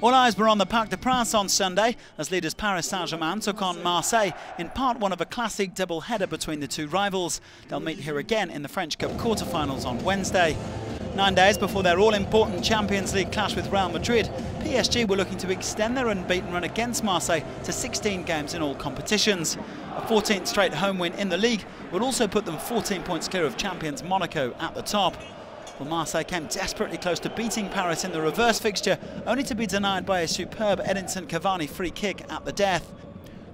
All eyes were on the Parc des Princes on Sunday as leaders Paris Saint-Germain took on Marseille in part one of a classic double-header between the two rivals. They'll meet here again in the French Cup quarter-finals on Wednesday. Nine days before their all-important Champions League clash with Real Madrid, PSG were looking to extend their unbeaten run against Marseille to 16 games in all competitions. A 14th straight home win in the league would also put them 14 points clear of champions Monaco at the top. Well, Marseille came desperately close to beating Paris in the reverse fixture, only to be denied by a superb Edinson Cavani free kick at the death.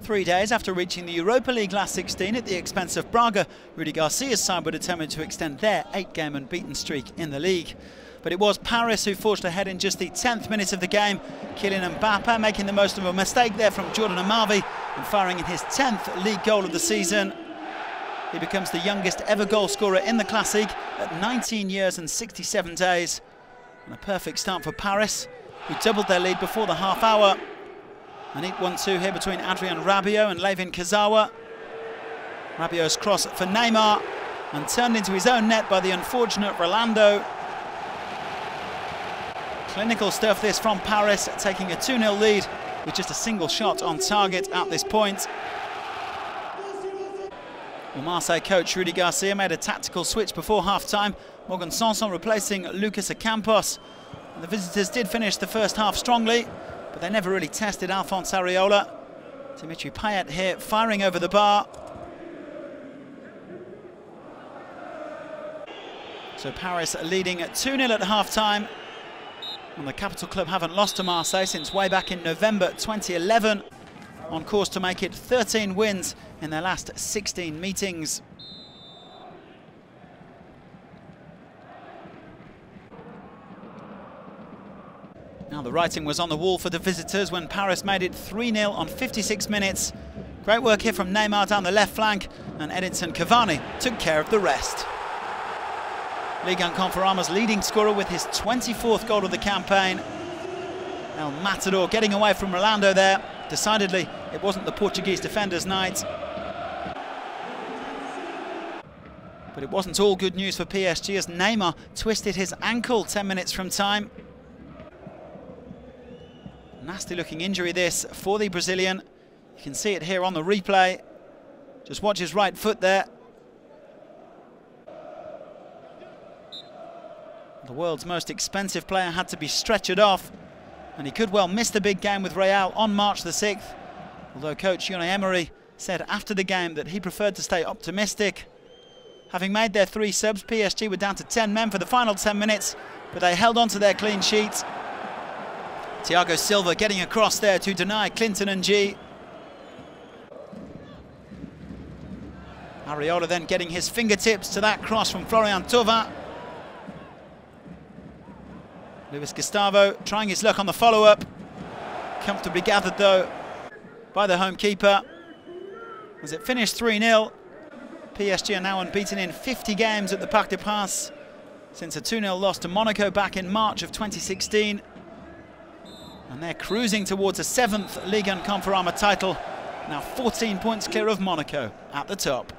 Three days after reaching the Europa League last 16 at the expense of Braga, Rudy Garcia's side were determined to extend their eight-game unbeaten streak in the league. But it was Paris who forged ahead in just the 10th minute of the game. Kylian Mbappe making the most of a mistake there from Jordan Amavi and firing in his 10th league goal of the season. He becomes the youngest ever goal scorer in the Classic at 19 years and 67 days. And a perfect start for Paris, who doubled their lead before the half hour. A neat 1-2 here between Adrien Rabiot and Layvin Kurzawa. Rabiot's cross for Neymar and turned into his own net by the unfortunate Rolando. Clinical stuff this from Paris, taking a 2-0 lead with just a single shot on target at this point. Well, Marseille coach Rudy Garcia made a tactical switch before half-time. Morgan Sanson replacing Lucas Ocampos. The visitors did finish the first half strongly, but they never really tested Alphonse Areola. Dimitri Payet here firing over the bar. So Paris leading 2-0 at half-time. And the Capital Club haven't lost to Marseille since way back in November 2011 on course to make it 13 wins in their last 16 meetings. Now the writing was on the wall for the visitors when Paris made it 3-0 on 56 minutes. Great work here from Neymar down the left flank and Edinson Cavani took care of the rest. Ligue 1 Conforama's leading scorer with his 24th goal of the campaign. El Matador getting away from Rolando there. Decidedly, it wasn't the Portuguese defender's night. But it wasn't all good news for PSG as Neymar twisted his ankle 10 minutes from time. Nasty looking injury this for the Brazilian. You can see it here on the replay. Just watch his right foot there. The world's most expensive player had to be stretchered off and he could well miss the big game with Real on March the 6th, although coach Unai Emery said after the game that he preferred to stay optimistic. Having made their three subs, PSG were down to 10 men for the final 10 minutes, but they held on to their clean sheet. Thiago Silva getting across there to deny Clinton N'Jie Areola then getting his fingertips to that cross from Florian Thauvin. Luiz Gustavo trying his luck on the follow-up. Comfortably gathered, though, by the home keeper. As it finished 3-0, PSG are now unbeaten in 50 games at the Parc des Princes since a 2-0 loss to Monaco back in March of 2016. And they're cruising towards a seventh Ligue 1 Conforama title, now 14 points clear of Monaco at the top.